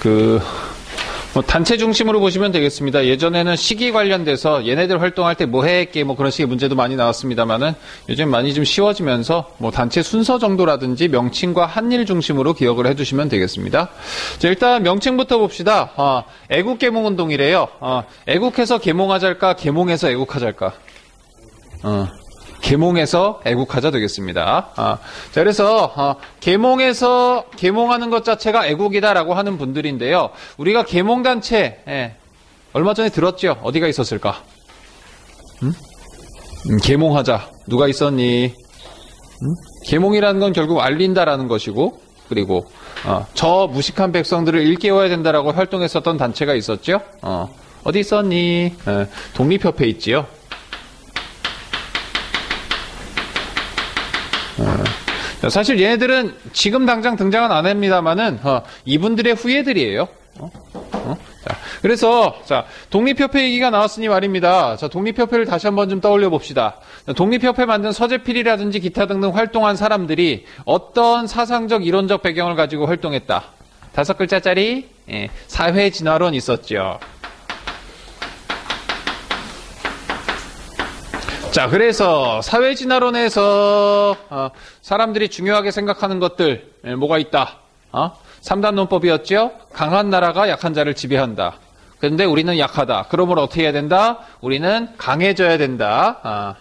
그, 뭐 단체 중심으로 보시면 되겠습니다. 예전에는 시기 관련돼서 얘네들 활동할 때뭐 했게 뭐 그런 식의 문제도 많이 나왔습니다만은 요즘 많이 좀 쉬워지면서 뭐 단체 순서 정도라든지 명칭과 한일 중심으로 기억을 해두시면 되겠습니다. 자, 일단 명칭부터 봅시다. 아, 애국 계몽 운동이래요. 아, 애국해서 계몽하잘까, 계몽해서 애국하잘까. 어. 계몽에서 애국하자 되겠습니다. 아, 자, 그래서 어, 계몽에서 계몽하는 것 자체가 애국이다라고 하는 분들인데요. 우리가 계몽 단체 예, 얼마 전에 들었죠? 어디가 있었을까? 음? 음, 계몽하자. 누가 있었니? 음? 계몽이라는 건 결국 알린다라는 것이고, 그리고 어, 저 무식한 백성들을 일깨워야 된다라고 활동했었던 단체가 있었죠. 어, 어디 있었니? 예, 독립협회 있지요. 사실 얘네들은 지금 당장 등장은 안 합니다만은 어, 이분들의 후예들이에요. 어? 어? 자, 그래서 자 독립협회 얘기가 나왔으니 말입니다. 자 독립협회를 다시 한번 좀 떠올려 봅시다. 독립협회 만든 서재필이라든지 기타 등등 활동한 사람들이 어떤 사상적 이론적 배경을 가지고 활동했다. 다섯 글자짜리 예, 사회 진화론 있었죠. 자, 그래서 사회 진화론에서 어, 사람들이 중요하게 생각하는 것들 예, 뭐가 있다? 어? 3단 논법이었죠? 강한 나라가 약한 자를 지배한다. 그런데 우리는 약하다. 그러므로 어떻게 해야 된다? 우리는 강해져야 된다. 어.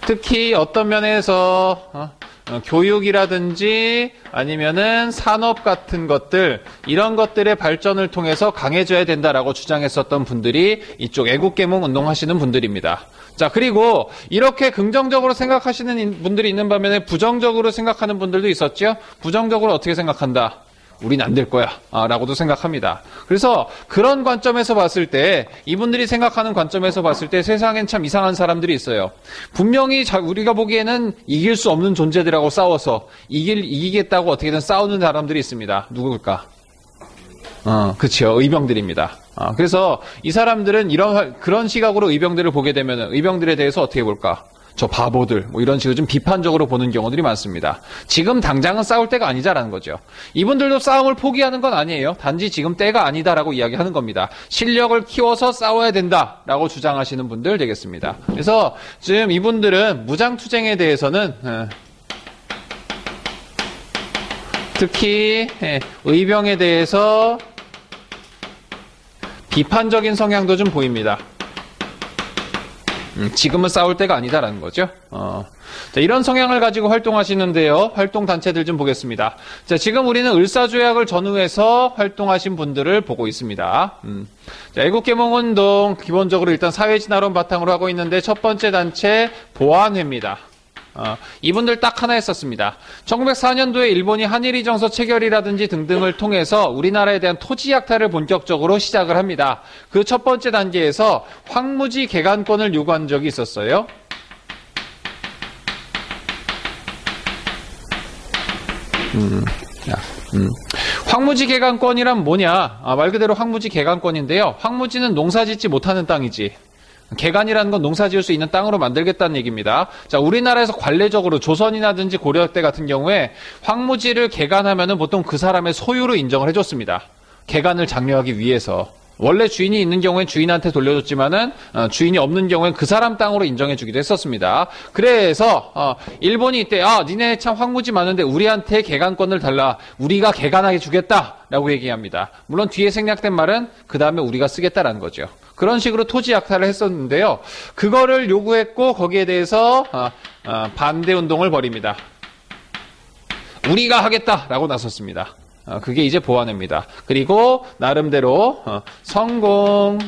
특히 어떤 면에서 어? 어, 교육이라든지 아니면은 산업 같은 것들 이런 것들의 발전을 통해서 강해져야 된다라고 주장했었던 분들이 이쪽 애국계몽 운동하시는 분들입니다. 자 그리고 이렇게 긍정적으로 생각하시는 분들이 있는 반면에 부정적으로 생각하는 분들도 있었죠. 부정적으로 어떻게 생각한다? 우린 안 될 거야. 아, 라고도 생각합니다. 그래서 그런 관점에서 봤을 때, 이분들이 생각하는 관점에서 봤을 때 세상엔 참 이상한 사람들이 있어요. 분명히 자, 우리가 보기에는 이길 수 없는 존재들하고 싸워서 이길, 이기겠다고 어떻게든 싸우는 사람들이 있습니다. 누구일까? 어, 그쵸. 의병들입니다. 어, 그래서 이 사람들은 이런, 그런 시각으로 의병들을 보게 되면 의병들에 대해서 어떻게 볼까? 저 바보들 뭐 이런 식으로 좀 비판적으로 보는 경우들이 많습니다. 지금 당장은 싸울 때가 아니자라는 거죠. 이분들도 싸움을 포기하는 건 아니에요. 단지 지금 때가 아니다라고 이야기하는 겁니다. 실력을 키워서 싸워야 된다라고 주장하시는 분들 되겠습니다. 그래서 지금 이분들은 무장투쟁에 대해서는 어, 특히 예, 의병에 대해서 비판적인 성향도 좀 보입니다. 음, 지금은 싸울 때가 아니다라는 거죠. 어. 자, 이런 성향을 가지고 활동하시는데요. 활동 단체들 좀 보겠습니다. 자, 지금 우리는 을사조약을 전후해서 활동하신 분들을 보고 있습니다. 음. 자, 애국개몽운동 기본적으로 일단 사회진화론 바탕으로 하고 있는데 첫 번째 단체 보안회입니다. 어, 이분들 딱 하나 했었습니다. 1904년도에 일본이 한일이 정서 체결이라든지 등등을 통해서 우리나라에 대한 토지 약탈을 본격적으로 시작을 합니다. 그 첫 번째 단계에서 황무지 개간권을 요구한 적이 있었어요. 음, 야, 음. 황무지 개간권이란 뭐냐? 아, 말 그대로 황무지 개간권인데요. 황무지는 농사 짓지 못하는 땅이지. 개간이라는 건 농사 지을 수 있는 땅으로 만들겠다는 얘기입니다. 자, 우리나라에서 관례적으로 조선이나든지 고려 때 같은 경우에 황무지를 개간하면은 보통 그 사람의 소유로 인정을 해줬습니다. 개간을 장려하기 위해서. 원래 주인이 있는 경우엔 주인한테 돌려줬지만은 어, 주인이 없는 경우엔 그 사람 땅으로 인정해주기도 했었습니다. 그래서 어, 일본이 이때 아 니네 참 황무지 많은데 우리한테 개간권을 달라 우리가 개간하게 주겠다라고 얘기합니다. 물론 뒤에 생략된 말은 그 다음에 우리가 쓰겠다라는 거죠. 그런 식으로 토지 약탈을 했었는데요. 그거를 요구했고 거기에 대해서 어, 어, 반대 운동을 벌입니다. 우리가 하겠다라고 나섰습니다. 어, 그게 이제 보완입니다. 그리고 나름대로 어, 성공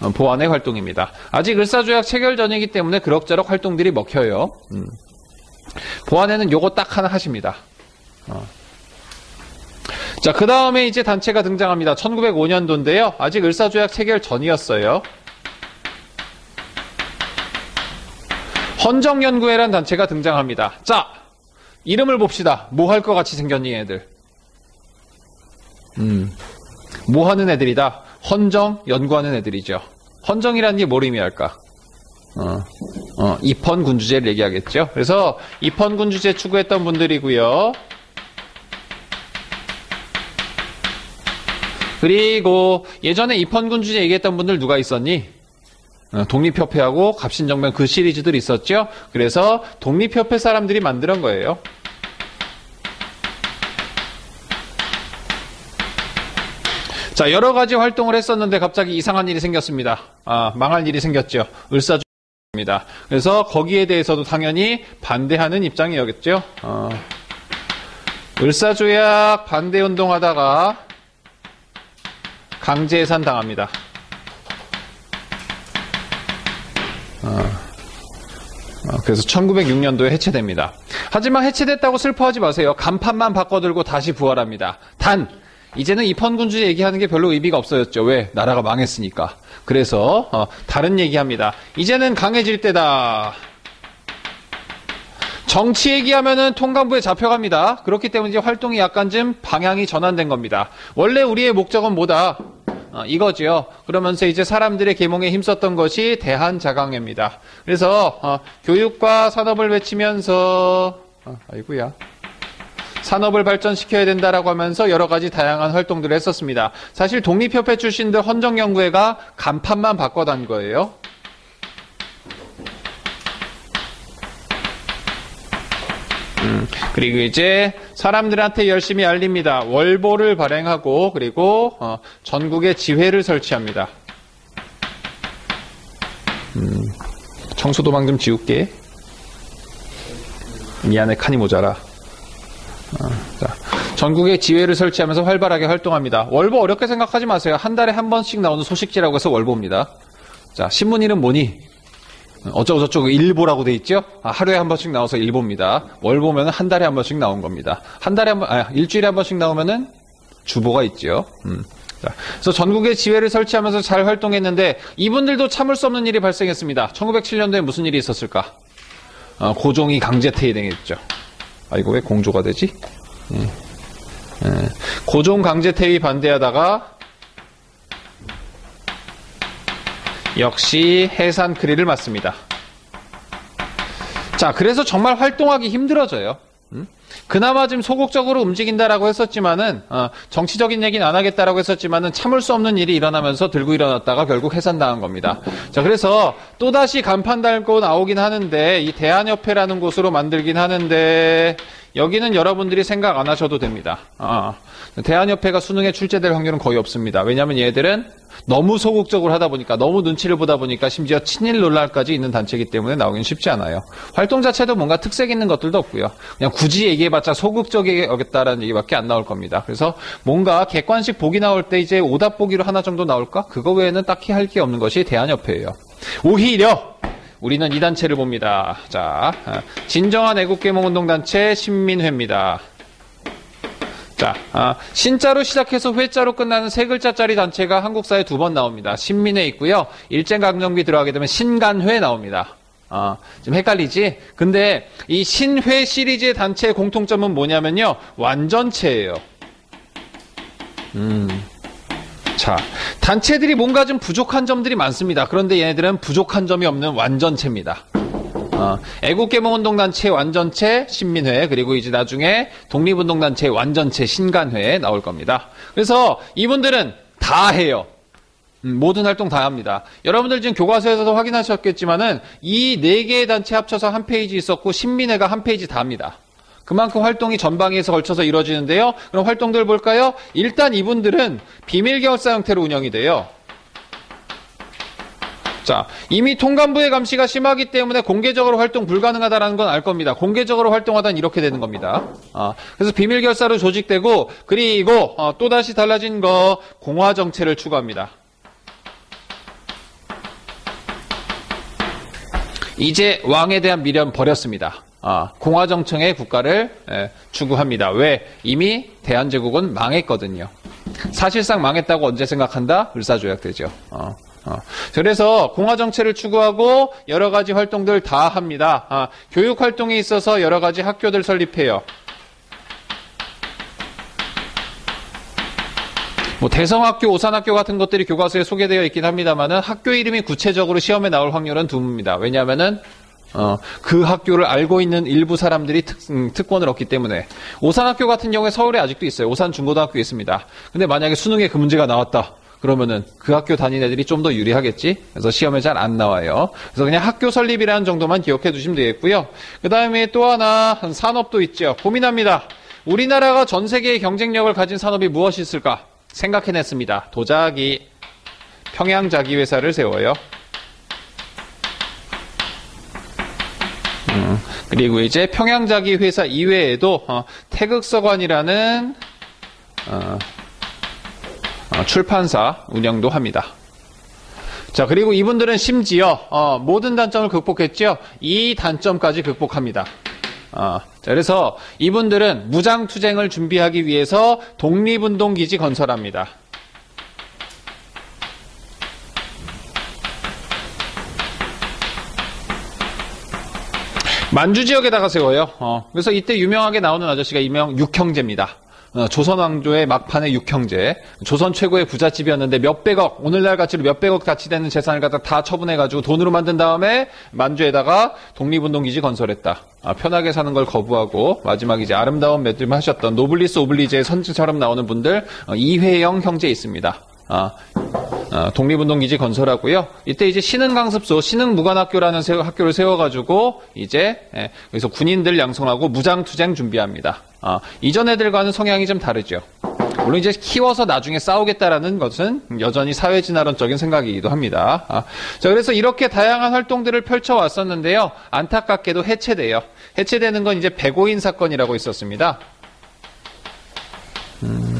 어, 보완의 활동입니다. 아직 을사조약 체결 전이기 때문에 그럭저럭 활동들이 먹혀요. 음. 보완에는 요거 딱 하나 하십니다. 어. 자, 그 다음에 이제 단체가 등장합니다. 1905년도인데요. 아직 을사조약 체결 전이었어요. 헌정연구회란 단체가 등장합니다. 자, 이름을 봅시다. 뭐 할 것 같이 생겼니, 애들? 음, 뭐 하는 애들이다? 헌정, 연구하는 애들이죠. 헌정이라는 게 뭘 의미할까? 어, 어, 입헌 군주제를 얘기하겠죠. 그래서 입헌 군주제 추구했던 분들이고요. 그리고 예전에 입헌군 주제 얘기했던 분들 누가 있었니? 어, 독립협회하고 갑신정변 그 시리즈들 있었죠? 그래서 독립협회 사람들이 만드는 거예요. 자, 여러 가지 활동을 했었는데 갑자기 이상한 일이 생겼습니다. 아, 망할 일이 생겼죠. 을사주입니다. 그래서 거기에 대해서도 당연히 반대하는 입장이었겠죠. 어, 을사조약 반대 운동하다가 강제 해산 당합니다. 어, 어, 그래서 1906년도에 해체됩니다. 하지만 해체됐다고 슬퍼하지 마세요. 간판만 바꿔들고 다시 부활합니다. 단 이제는 입헌군주의 얘기하는 게 별로 의미가 없어졌죠. 왜? 나라가 망했으니까. 그래서 어, 다른 얘기합니다. 이제는 강해질 때다. 정치 얘기하면은 통감부에 잡혀갑니다. 그렇기 때문에 활동이 약간 좀 방향이 전환된 겁니다. 원래 우리의 목적은 뭐다? 어, 이거지요. 그러면서 이제 사람들의 계몽에 힘썼던 것이 대한자강회입니다. 그래서 어, 교육과 산업을 외치면서 어, 아이고야. 산업을 발전시켜야 된다라고 하면서 여러 가지 다양한 활동들을 했었습니다. 사실 독립협회 출신들 헌정연구회가 간판만 바꿔단 거예요. 음, 그리고 이제 사람들한테 열심히 알립니다. 월보를 발행하고 그리고 어, 전국에 지회를 설치합니다. 음, 청소도망 좀 지울게. 미안해 칸이 모자라. 어, 자, 전국에 지회를 설치하면서 활발하게 활동합니다. 월보 어렵게 생각하지 마세요. 한 달에 한 번씩 나오는 소식지라고 해서 월보입니다. 자, 신문 이름 뭐니? 어쩌고저쩌고 일보라고 돼 있죠? 아, 하루에 한 번씩 나와서 일보입니다. 월 보면 한 달에 한 번씩 나온 겁니다. 한 달에 한 번, 아, 일주일에 한 번씩 나오면은 주보가 있죠. 음. 자, 그래서 전국에 지회를 설치하면서 잘 활동했는데 이분들도 참을 수 없는 일이 발생했습니다. 1907년도에 무슨 일이 있었을까? 어, 고종이 강제 퇴위당했죠. 아 이거 왜 공조가 되지? 예. 예. 고종 강제 퇴위 반대하다가 역시 해산 크리를 맞습니다. 자, 그래서 정말 활동하기 힘들어져요. 음? 그나마 좀 소극적으로 움직인다라고 했었지만은 어, 정치적인 얘기는 안 하겠다라고 했었지만은 참을 수 없는 일이 일어나면서 들고 일어났다가 결국 해산당한 겁니다. 자, 그래서 또 다시 간판 달고 나오긴 하는데 이 대한협회라는 곳으로 만들긴 하는데 여기는 여러분들이 생각 안 하셔도 됩니다. 어, 대한협회가 수능에 출제될 확률은 거의 없습니다. 왜냐하면 얘들은 너무 소극적으로 하다 보니까 너무 눈치를 보다 보니까 심지어 친일 논란까지 있는 단체이기 때문에 나오긴 쉽지 않아요. 활동 자체도 뭔가 특색 있는 것들도 없고요. 그냥 굳이 얘기 해봤자 소극적이게 여겼다라는 얘기밖에 안 나올 겁니다. 그래서 뭔가 객관식 보기 나올 때 이제 오답 보기로 하나 정도 나올까? 그거 외에는 딱히 할 게 없는 것이 대한협회예요. 오히려 우리는 이 단체를 봅니다. 자, 진정한 애국계몽운동단체 신민회입니다. 자, 아, 신자로 시작해서 회자로 끝나는 세 글자짜리 단체가 한국사에 두 번 나옵니다. 신민회 있고요. 일제강점기 들어가게 되면 신간회 나옵니다. 아, 좀 헷갈리지? 근데 이 신회 시리즈의 단체의 공통점은 뭐냐면요. 완전체예요. 음. 자, 단체들이 뭔가 좀 부족한 점들이 많습니다. 그런데 얘네들은 부족한 점이 없는 완전체입니다. 어, 애국개몽운동단체 완전체 신민회 그리고 이제 나중에 독립운동단체 완전체 신간회 나올 겁니다. 그래서 이분들은 다 해요. 음, 모든 활동 다 합니다. 여러분들 지금 교과서에서도 확인하셨겠지만은 이 네 개의 단체 합쳐서 한 페이지 있었고 신민회가 한 페이지 다 합니다. 그만큼 활동이 전방위에서 걸쳐서 이루어지는데요. 그럼 활동들 볼까요? 일단 이분들은 비밀 결사 형태로 운영이 돼요. 자, 이미 통감부의 감시가 심하기 때문에 공개적으로 활동 불가능하다는 건 알 겁니다. 공개적으로 활동하다는 이렇게 되는 겁니다. 아, 그래서 비밀 결사로 조직되고 그리고 어, 또 다시 달라진 거 공화 정체를 추구합니다. 이제 왕에 대한 미련 버렸습니다. 아, 공화정청의 국가를 에, 추구합니다. 왜? 이미 대한제국은 망했거든요. 사실상 망했다고 언제 생각한다? 을사조약되죠. 어, 어. 그래서 공화정체를 추구하고 여러 가지 활동들 다 합니다. 아, 교육 활동에 있어서 여러 가지 학교들 설립해요. 뭐 대성학교, 오산학교 같은 것들이 교과서에 소개되어 있긴 합니다만은 학교 이름이 구체적으로 시험에 나올 확률은 드뭅니다. 왜냐하면은 어, 그 학교를 알고 있는 일부 사람들이 특, 음, 특권을 얻기 때문에 오산학교 같은 경우에 서울에 아직도 있어요. 오산 중고등학교에 있습니다. 근데 만약에 수능에 그 문제가 나왔다. 그러면은 그 학교 다닌 애들이 좀 더 유리하겠지. 그래서 시험에 잘 안 나와요. 그래서 그냥 학교 설립이라는 정도만 기억해 두시면 되겠고요. 그 다음에 또 하나 산업도 있죠. 고민합니다. 우리나라가 전 세계의 경쟁력을 가진 산업이 무엇이 있을까? 생각해냈습니다. 도자기, 평양 자기 회사를 세워요. 음, 그리고 이제 평양 자기 회사 이외에도 어, 태극서관이라는 어, 어, 출판사 운영도 합니다. 자, 그리고 이분들은 심지어 어, 모든 단점을 극복했죠. 이 단점까지 극복합니다. 어, 자, 그래서 이분들은 무장투쟁을 준비하기 위해서 독립운동기지 건설합니다. 만주 지역에다가 세워요. 어, 그래서 이때 유명하게 나오는 아저씨가 이회영 육형제입니다. 어, 조선 왕조의 막판의 육형제. 조선 최고의 부잣집이었는데 몇백억, 오늘날 가치로 몇백억 가치 되는 재산을 갖다 다 처분해가지고 돈으로 만든 다음에 만주에다가 독립운동기지 건설했다. 아, 편하게 사는 걸 거부하고 마지막 이제 아름다운 매듭을 하셨던 노블리스 오블리제의 선지처럼 나오는 분들 어, 이회영 형제 있습니다. 아, 어, 독립운동기지 건설하고요. 이때 이제 신흥강습소, 신흥무관학교라는 학교를 세워가지고 이제 예, 여기서 군인들 양성하고 무장투쟁 준비합니다. 아, 이전 애들과는 성향이 좀 다르죠. 물론 이제 키워서 나중에 싸우겠다라는 것은 여전히 사회 진화론적인 생각이기도 합니다. 아, 자, 그래서 이렇게 다양한 활동들을 펼쳐 왔었는데요. 안타깝게도 해체돼요. 해체되는 건 이제 백오인 사건이라고 있었습니다. 음.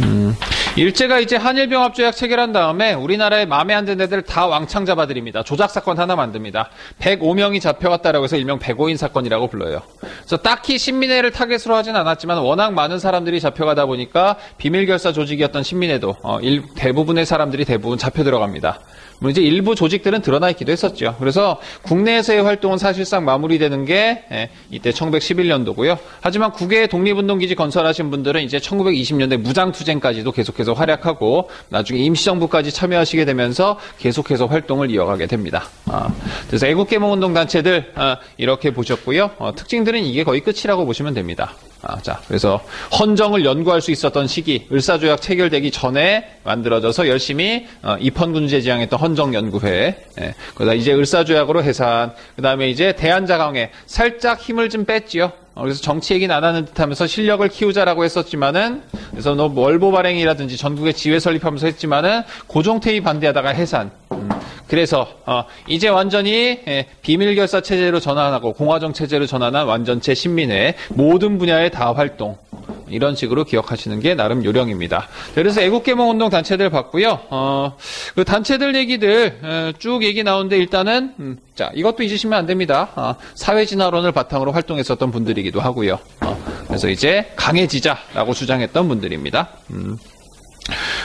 음. 일제가 이제 한일병합조약 체결한 다음에 우리나라에 마음에 안 드는 애들 다 왕창 잡아들입니다. 조작 사건 하나 만듭니다. 105명이 잡혀갔다라고 해서 일명 105인 사건이라고 불러요. 그래서 딱히 신민회를 타겟으로 하진 않았지만 워낙 많은 사람들이 잡혀가다 보니까 비밀결사 조직이었던 신민회도 어, 일, 대부분의 사람들이 대부분 잡혀 들어갑니다. 물론 이제 일부 조직들은 드러나 있기도 했었죠. 그래서 국내에서의 활동은 사실상 마무리되는 게 예, 이때 1911년도고요. 하지만 국외 독립운동기지 건설하신 분들은 이제 1920년대 무장투쟁까지도 계속해서 활약하고 나중에 임시정부까지 참여하시게 되면서 계속해서 활동을 이어가게 됩니다. 아, 그래서 애국개몽운동 단체들 아, 이렇게 보셨고요. 어, 특징들은 이게 거의 끝이라고 보시면 됩니다. 아, 자, 그래서 헌정을 연구할 수 있었던 시기, 을사조약 체결되기 전에 만들어져서 열심히 어, 입헌군제 지향했던 헌정연구회, 예, 그러다 이제 을사조약으로 해산, 그 다음에 이제 대한자강회 살짝 힘을 좀 뺐지요. 어, 그래서 정치 얘기는 안 하는 듯 하면서 실력을 키우자라고 했었지만은 그래서 너 월보 발행이라든지 전국에 지회 설립하면서 했지만은 고종태위 반대하다가 해산. 음, 그래서 어, 이제 완전히 예, 비밀결사 체제로 전환하고 공화정 체제로 전환한 완전체 신민회 모든 분야에 다 활동 이런 식으로 기억하시는 게 나름 요령입니다. 그래서 애국개몽 운동 단체들 봤고요. 어, 그 단체들 얘기들 에, 쭉 얘기 나오는데 일단은 음, 자 이것도 잊으시면 안 됩니다. 어, 사회진화론을 바탕으로 활동했었던 분들이기도 하고요. 어, 그래서 이제 강해지자라고 주장했던 분들입니다. 음.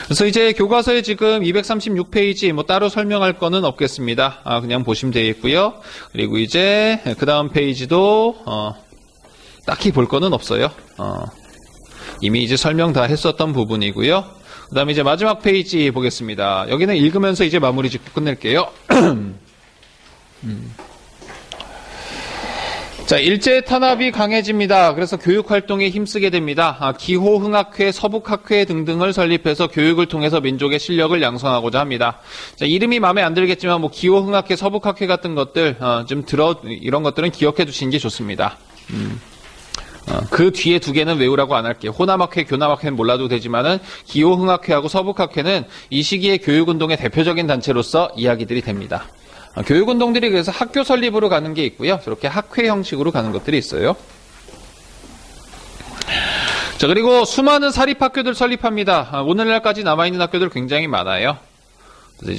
그래서 이제 교과서에 지금 236페이지 뭐 따로 설명할 거는 없겠습니다. 아, 그냥 보시면 되겠고요. 그리고 이제 그 다음 페이지도 어, 딱히 볼 거는 없어요. 어, 이미 이제 설명 다 했었던 부분이고요. 그 다음에 이제 마지막 페이지 보겠습니다. 여기는 읽으면서 이제 마무리 짓고 끝낼게요. 음. 자, 일제 탄압이 강해집니다. 그래서 교육 활동에 힘쓰게 됩니다. 아, 기호 흥학회, 서북학회 등등을 설립해서 교육을 통해서 민족의 실력을 양성하고자 합니다. 자, 이름이 마음에 안 들겠지만 뭐 기호 흥학회, 서북학회 같은 것들 어, 좀 들어 이런 것들은 기억해 두시는 게 좋습니다. 음. 어, 그 뒤에 두 개는 외우라고 안 할게요. 호남학회, 교남학회는 몰라도 되지만은 기호흥학회하고 서북학회는 이 시기의 교육운동의 대표적인 단체로서 이야기들이 됩니다. 어, 교육운동들이 그래서 학교 설립으로 가는 게 있고요. 저렇게 학회 형식으로 가는 것들이 있어요. 자, 그리고 수많은 사립학교들 설립합니다. 아, 오늘날까지 남아있는 학교들 굉장히 많아요.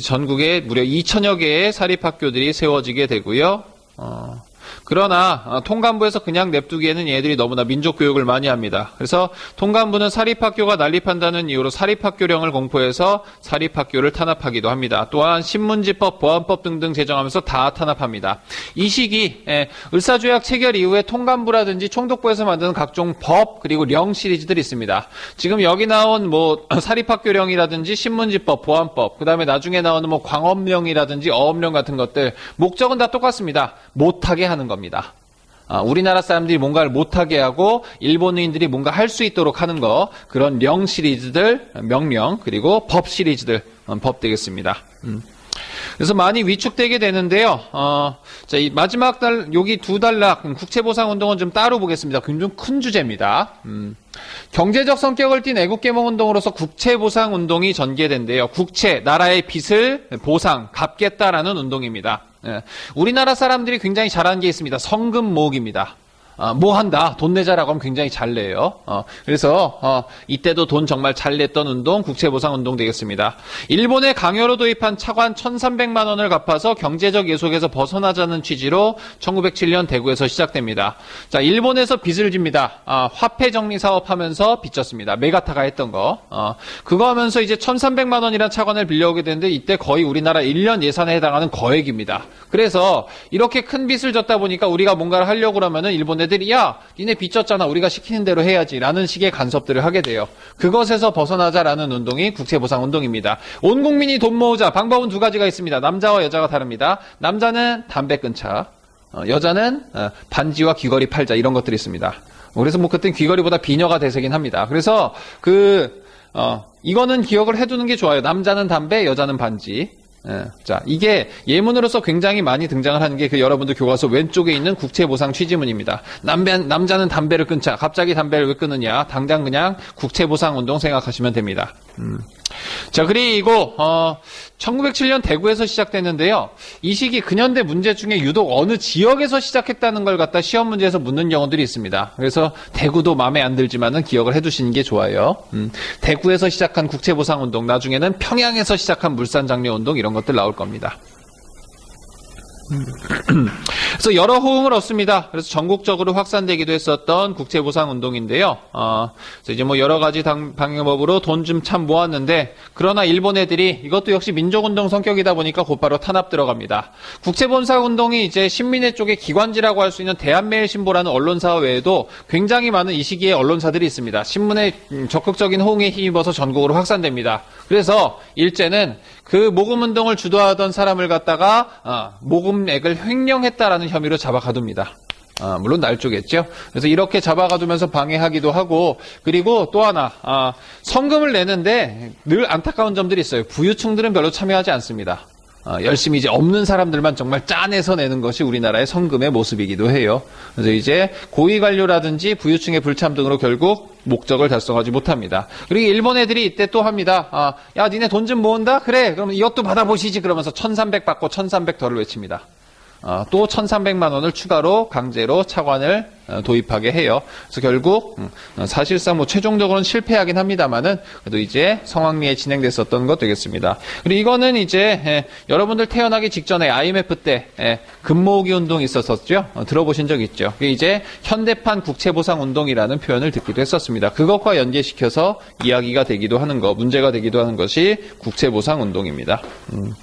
전국에 무려 2천여 개의 사립학교들이 세워지게 되고요. 어, 그러나 어, 통감부에서 그냥 냅두기에는 얘들이 너무나 민족 교육을 많이 합니다. 그래서 통감부는 사립학교가 난립한다는 이유로 사립학교령을 공포해서 사립학교를 탄압하기도 합니다. 또한 신문지법, 보안법 등등 제정하면서 다 탄압합니다. 이 시기 예, 을사조약 체결 이후에 통감부라든지 총독부에서 만드는 각종 법 그리고 령 시리즈들이 있습니다. 지금 여기 나온 뭐 사립학교령이라든지 신문지법, 보안법, 그 다음에 나중에 나오는 뭐 광업령이라든지 어업령 같은 것들 목적은 다 똑같습니다. 못하게 하는 겁니다. 아, 우리나라 사람들이 뭔가를 못하게 하고 일본인들이 뭔가 할 수 있도록 하는 거 그런 령 시리즈들 명령 그리고 법 시리즈들 음, 법 되겠습니다. 음. 그래서 많이 위축되게 되는데요. 어, 자, 이 마지막 달, 여기 두 단락, 국채보상운동은 좀 따로 보겠습니다. 굉장히 큰 주제입니다. 음. 경제적 성격을 띤 애국개몽 운동으로서 국채 보상 운동이 전개된대요. 국채, 나라의 빚을 보상, 갚겠다라는 운동입니다. 예. 우리나라 사람들이 굉장히 잘하는 게 있습니다. 성금 모으기입니다. 어, 뭐 한다, 돈 내자라고 하면 굉장히 잘 내요. 어, 그래서 어, 이때도 돈 정말 잘 냈던 운동, 국채보상 운동 되겠습니다. 일본의 강요로 도입한 차관 1,300만 원을 갚아서 경제적 예속에서 벗어나자는 취지로 1907년 대구에서 시작됩니다. 자, 일본에서 빚을 집니다. 아, 화폐 정리 사업 하면서 빚졌습니다. 메가타가 했던 거. 어, 그거 하면서 이제 1,300만 원이라는 차관을 빌려오게 되는데 이때 거의 우리나라 1년 예산에 해당하는 거액입니다. 그래서 이렇게 큰 빚을 졌다 보니까 우리가 뭔가를 하려고 그러면은 일본 애들이 야, 니네 빚졌잖아. 우리가 시키는 대로 해야지 라는 식의 간섭들을 하게 돼요. 그것에서 벗어나자라는 운동이 국채보상 운동입니다. 온 국민이 돈 모으자. 방법은 두 가지가 있습니다. 남자와 여자가 다릅니다. 남자는 담배 끊자. 어, 여자는 어, 반지와 귀걸이 팔자 이런 것들이 있습니다. 그래서 뭐 그때 귀걸이보다 비녀가 대세긴 합니다. 그래서 그 어, 이거는 기억을 해두는 게 좋아요. 남자는 담배, 여자는 반지. 예, 자, 이게 예문으로서 굉장히 많이 등장을 하는 게 그 여러분들 교과서 왼쪽에 있는 국채보상 취지문입니다. 남배, 남자는 담배를 끊자. 갑자기 담배를 왜 끊느냐? 당장 그냥 국채보상 운동 생각하시면 됩니다. 음. 자, 그리고 어, 1907년 대구에서 시작됐는데요. 이 시기 근현대 문제 중에 유독 어느 지역에서 시작했다는 걸 갖다 시험 문제에서 묻는 경우들이 있습니다. 그래서 대구도 마음에 안 들지만은 기억을 해두시는 게 좋아요. 음, 대구에서 시작한 국채보상 운동, 나중에는 평양에서 시작한 물산 장려 운동 이런 것들 나올 겁니다. 그래서 여러 호응을 얻습니다. 그래서 전국적으로 확산되기도 했었던 국채보상 운동인데요. 어, 이제 뭐 여러 가지 당, 방법으로 돈 좀 참 모았는데 그러나 일본 애들이 이것도 역시 민족운동 성격이다 보니까 곧바로 탄압 들어갑니다. 국채보상 운동이 이제 신민회 쪽의 기관지라고 할 수 있는 대한매일신보라는 언론사 외에도 굉장히 많은 이 시기에 언론사들이 있습니다. 신문의 적극적인 호응에 힘입어서 전국으로 확산됩니다. 그래서 일제는 그 모금 운동을 주도하던 사람을 갖다가 어, 모금 액을 횡령했다라는 혐의로 잡아 가둡니다. 아, 물론 날조겠죠. 그래서 이렇게 잡아가두면서 방해하기도 하고 그리고 또 하나 아, 성금을 내는데 늘 안타까운 점들이 있어요. 부유층들은 별로 참여하지 않습니다. 아, 열심히 이제 없는 사람들만 정말 짜내서 내는 것이 우리나라의 성금의 모습이기도 해요. 그래서 이제 고위 관료라든지 부유층의 불참 등으로 결국 목적을 달성하지 못합니다. 그리고 일본 애들이 이때 또 합니다. 아, 야, 니네 돈 좀 모은다? 그래. 그럼 이것도 받아보시지. 그러면서 1300 받고 1300 덜을 외칩니다. 어, 또 1,300만 원을 추가로 강제로 차관을 어, 도입하게 해요. 그래서 결국 음, 어, 사실상 뭐 최종적으로는 실패하긴 합니다만은 그래도 이제 성황리에 진행됐었던 것 되겠습니다. 그리고 이거는 이제 예, 여러분들 태어나기 직전에 IMF 때 예, 금모으기 운동이 있었었죠. 어, 들어보신 적 있죠. 그게 이제 현대판 국채보상 운동이라는 표현을 듣기도 했었습니다. 그것과 연계시켜서 이야기가 되기도 하는 거, 문제가 되기도 하는 것이 국채보상 운동입니다. 음.